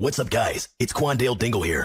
What's up, guys? It's Quandale Dingle here.